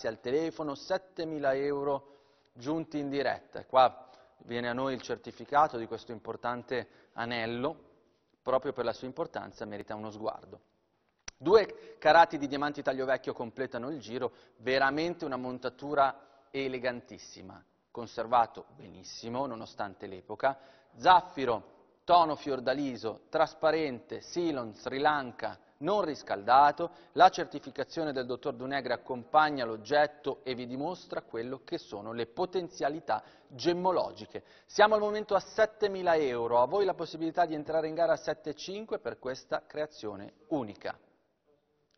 grazie al telefono, 7.000 euro giunti in diretta. Qua viene a noi il certificato di questo importante anello, proprio per la sua importanza merita uno sguardo. Due carati di diamanti taglio vecchio completano il giro, veramente una montatura elegantissima, conservato benissimo nonostante l'epoca, zaffiro, tono fiordaliso, trasparente, Ceylon, Sri Lanka, non riscaldato, la certificazione del dottor Dunegre accompagna l'oggetto e vi dimostra quello che sono le potenzialità gemmologiche. Siamo al momento a 7.000 euro, a voi la possibilità di entrare in gara a 7.5 per questa creazione unica.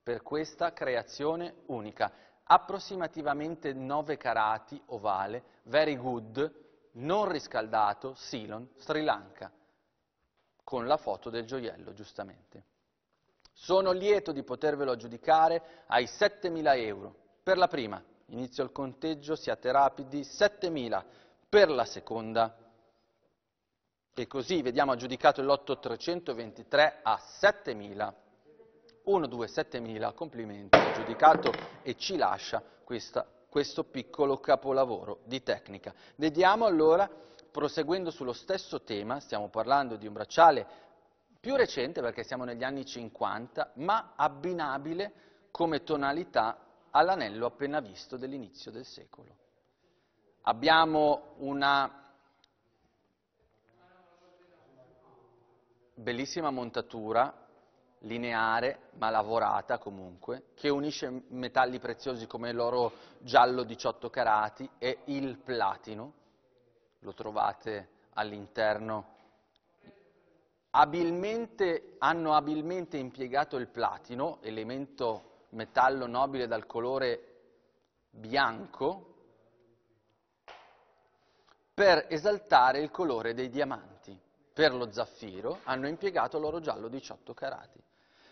Per questa creazione unica. Approssimativamente 9 carati ovale, very good, non riscaldato, Ceylon, Sri Lanka, con la foto del gioiello, giustamente. Sono lieto di potervelo aggiudicare ai 7.000 euro. Per la prima, inizio il conteggio, siate rapidi, 7.000 per la seconda. E così vediamo aggiudicato il lotto 323 a 7.000. 1, 2, 7.000, complimenti, aggiudicato e ci lascia questa, questo piccolo capolavoro di tecnica. Vediamo allora, proseguendo sullo stesso tema, stiamo parlando di un bracciale più recente perché siamo negli anni 50, ma abbinabile come tonalità all'anello appena visto dell'inizio del secolo. Abbiamo una bellissima montatura lineare ma lavorata comunque, che unisce metalli preziosi come l'oro giallo 18 carati e il platino, lo trovate all'interno abilmente, hanno abilmente impiegato il platino, elemento metallo nobile dal colore bianco, per esaltare il colore dei diamanti. Per lo zaffiro hanno impiegato l'oro giallo 18 carati.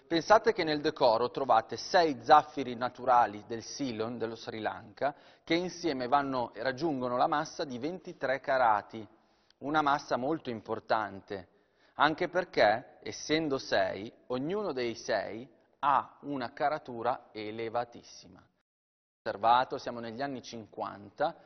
Pensate che nel decoro trovate sei zaffiri naturali del Ceylon, dello Sri Lanka, che insieme vanno, raggiungono la massa di 23 carati, una massa molto importante anche perché, essendo sei, ognuno dei sei ha una caratura elevatissima. Osservato, siamo negli anni 50,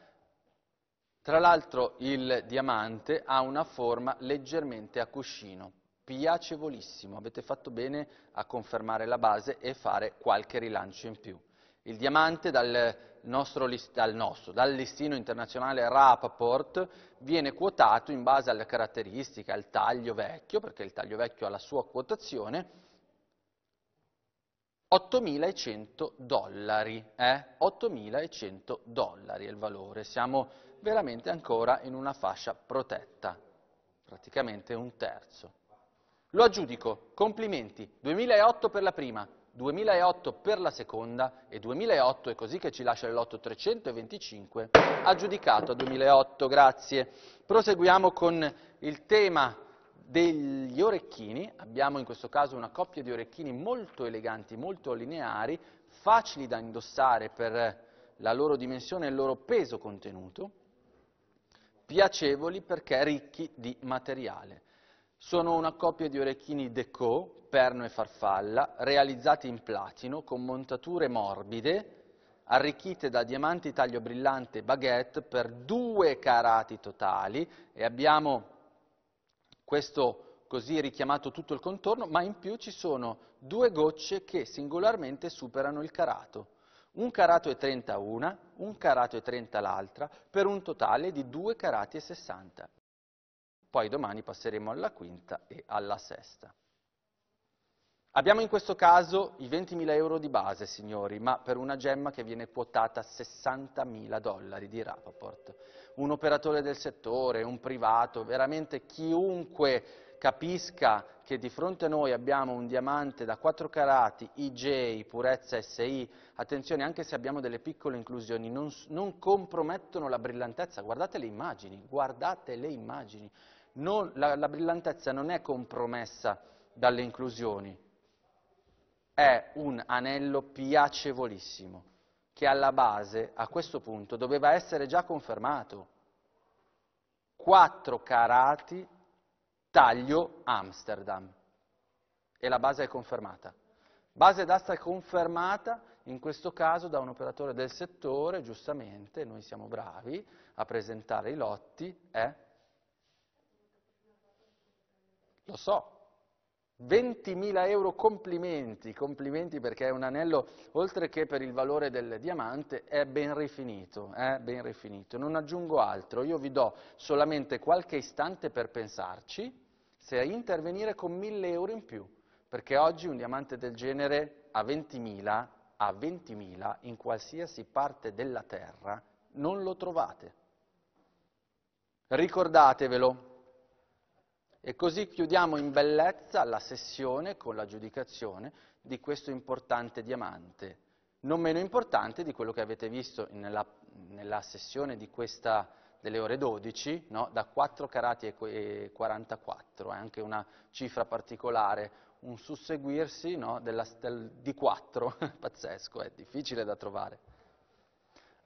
tra l'altro il diamante ha una forma leggermente a cuscino, piacevolissimo, avete fatto bene a confermare la base e fare qualche rilancio in più. Il diamante dal nostro, dal, nostro, dal listino internazionale Rapaport viene quotato in base alle caratteristiche, al taglio vecchio, perché il taglio vecchio ha la sua quotazione, 8.100 dollari, eh? 8.100 dollari è il valore, siamo veramente ancora in una fascia protetta, praticamente un terzo. Lo aggiudico, complimenti, 2008 per la prima, 2008 per la seconda e 2008 è così che ci lascia il lotto 325 aggiudicato a 2008, grazie. Proseguiamo con il tema degli orecchini, abbiamo in questo caso una coppia di orecchini molto eleganti, molto lineari, facili da indossare per la loro dimensione e il loro peso contenuto, piacevoli perché ricchi di materiale. Sono una coppia di orecchini Deco, perno e farfalla, realizzati in platino, con montature morbide, arricchite da diamanti taglio brillante baguette per due carati totali e abbiamo questo così richiamato tutto il contorno, ma in più ci sono due gocce che singolarmente superano il carato. Un carato e 30 una, un carato e 30 l'altra, per un totale di 2 carati e 60 poi domani passeremo alla quinta e alla sesta. Abbiamo in questo caso i 20.000 euro di base, signori, ma per una gemma che viene quotata a 60.000 dollari di Rapaport. Un operatore del settore, un privato, veramente chiunque capisca che di fronte a noi abbiamo un diamante da 4 carati, IJ, purezza SI, attenzione anche se abbiamo delle piccole inclusioni, non, non compromettono la brillantezza, guardate le immagini, guardate le immagini, non, la, la brillantezza non è compromessa dalle inclusioni, è un anello piacevolissimo che alla base, a questo punto, doveva essere già confermato. 4 carati, taglio Amsterdam. E la base è confermata. Base d'asta è confermata in questo caso da un operatore del settore, giustamente, noi siamo bravi a presentare i lotti, è? Lo so, 20.000 euro complimenti, complimenti perché è un anello, oltre che per il valore del diamante, è ben rifinito, è ben rifinito. Non aggiungo altro, io vi do solamente qualche istante per pensarci se intervenire con 1.000 euro in più, perché oggi un diamante del genere a 20.000, a 20.000 in qualsiasi parte della terra non lo trovate. Ricordatevelo, e così chiudiamo in bellezza la sessione con l'aggiudicazione di questo importante diamante, non meno importante di quello che avete visto nella, nella sessione questa, delle ore 12, no? da 4 carati e 44, è anche una cifra particolare, un susseguirsi no? Della, del, di 4, pazzesco, è difficile da trovare.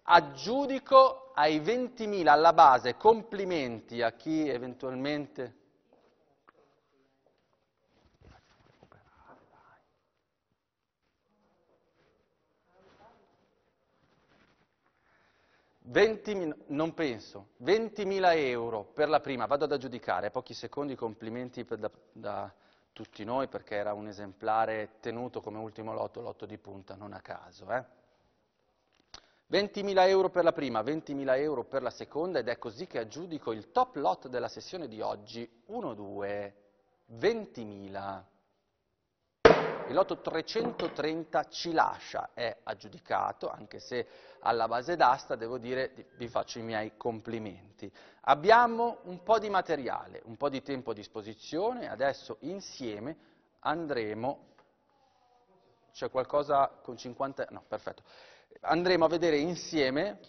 Aggiudico ai 20.000 alla base, complimenti a chi eventualmente 20, non penso, 20.000 euro per la prima, vado ad aggiudicare, pochi secondi, complimenti da, da, tutti noi perché era un esemplare tenuto come ultimo lotto, lotto di punta, non a caso. Eh? 20.000 euro per la prima, 20.000 euro per la seconda ed è così che aggiudico il top lot della sessione di oggi, 1-2, 20.000. Il lotto 330 ci lascia, è aggiudicato, anche se alla base d'asta devo dire vi faccio i miei complimenti. Abbiamo un po' di materiale, un po' di tempo a disposizione, adesso insieme andremo, c'è qualcosa con 50, no perfetto, andremo a vedere insieme.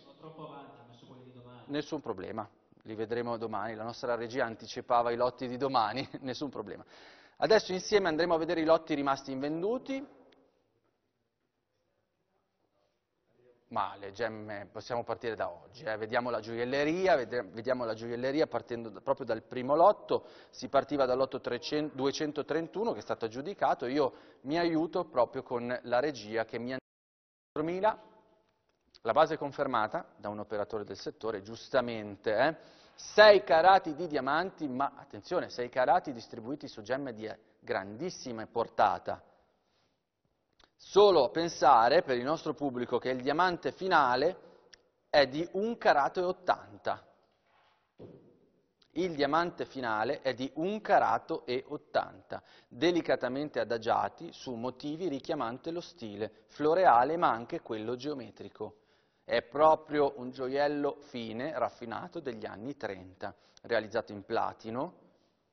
Nessun problema, li vedremo domani, la nostra regia anticipava i lotti di domani, nessun problema. Adesso insieme andremo a vedere i lotti rimasti invenduti. Ma le gemme possiamo partire da oggi, eh. vediamo la gioielleria, vediamo la gioielleria partendo da, proprio dal primo lotto, si partiva dal lotto 300, 231 che è stato aggiudicato, io mi aiuto proprio con la regia che mi ha 4.000, la base confermata da un operatore del settore, giustamente, eh, 6 carati di diamanti, ma attenzione, 6 carati distribuiti su gemme di grandissima portata. Solo pensare per il nostro pubblico che il diamante finale è di 1 carato e 80. Il diamante finale è di 1 carato e 80, delicatamente adagiati su motivi richiamanti lo stile floreale ma anche quello geometrico. È proprio un gioiello fine, raffinato degli anni 30, realizzato in platino,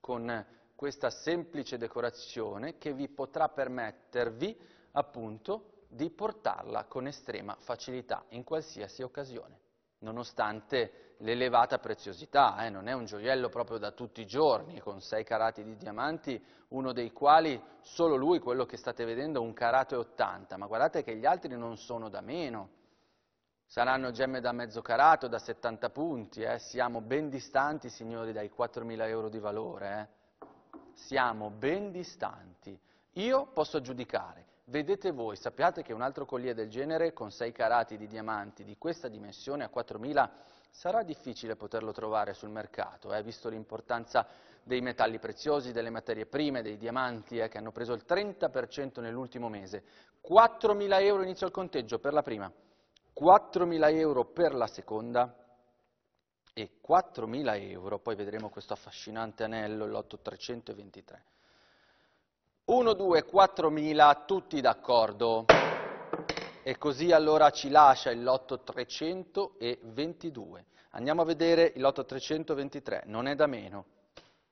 con questa semplice decorazione che vi potrà permettervi appunto di portarla con estrema facilità in qualsiasi occasione, nonostante l'elevata preziosità, eh, non è un gioiello proprio da tutti i giorni, con sei carati di diamanti, uno dei quali, solo lui, quello che state vedendo, un carato e 80, ma guardate che gli altri non sono da meno, Saranno gemme da mezzo carato, da 70 punti, eh? siamo ben distanti, signori, dai 4.000 euro di valore. Eh? Siamo ben distanti. Io posso giudicare, vedete voi, sappiate che un altro collier del genere con 6 carati di diamanti di questa dimensione a 4.000 sarà difficile poterlo trovare sul mercato, eh? visto l'importanza dei metalli preziosi, delle materie prime, dei diamanti eh, che hanno preso il 30% nell'ultimo mese. 4.000 euro inizio al conteggio per la prima. 4.000 euro per la seconda e 4.000 euro, poi vedremo questo affascinante anello, il lotto 323. 1, 2, 4.000, tutti d'accordo. E così allora ci lascia il lotto 322. Andiamo a vedere il lotto 323, non è da meno,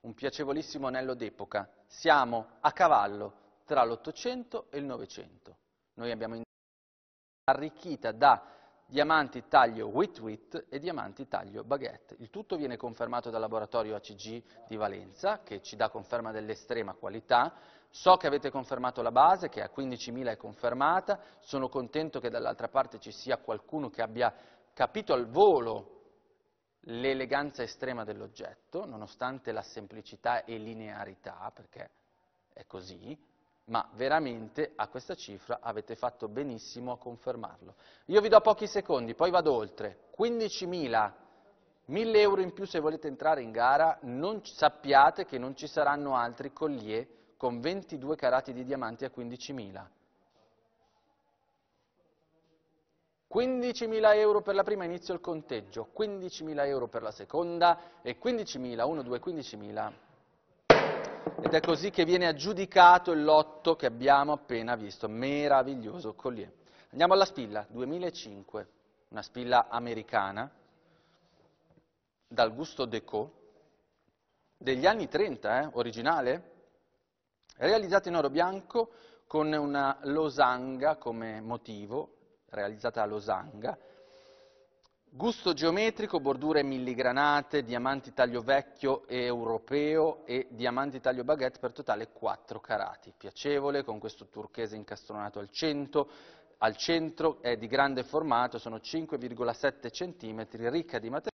un piacevolissimo anello d'epoca. Siamo a cavallo tra l'800 e il 900. Noi abbiamo arricchita da diamanti taglio wit wit e diamanti taglio baguette. Il tutto viene confermato dal laboratorio ACG di Valenza, che ci dà conferma dell'estrema qualità. So che avete confermato la base, che a 15.000 è confermata, sono contento che dall'altra parte ci sia qualcuno che abbia capito al volo l'eleganza estrema dell'oggetto, nonostante la semplicità e linearità, perché è così, ma veramente a questa cifra avete fatto benissimo a confermarlo. Io vi do pochi secondi, poi vado oltre. 15.000, 1.000 euro in più se volete entrare in gara, non, sappiate che non ci saranno altri collier con 22 carati di diamanti a 15.000. 15.000 euro per la prima, inizio il conteggio, 15.000 euro per la seconda e 15.000, 1, 2, 15.000. Ed è così che viene aggiudicato il lotto che abbiamo appena visto, meraviglioso collier. Andiamo alla spilla, 2005, una spilla americana, dal gusto Deco, degli anni 30, eh, originale, realizzata in oro bianco con una losanga come motivo, realizzata a losanga, gusto geometrico, bordure milligranate, diamanti taglio vecchio e europeo e diamanti taglio baguette per totale 4 carati. Piacevole, con questo turchese incastronato al centro, al centro è di grande formato, sono 5,7 cm, ricca di materiale.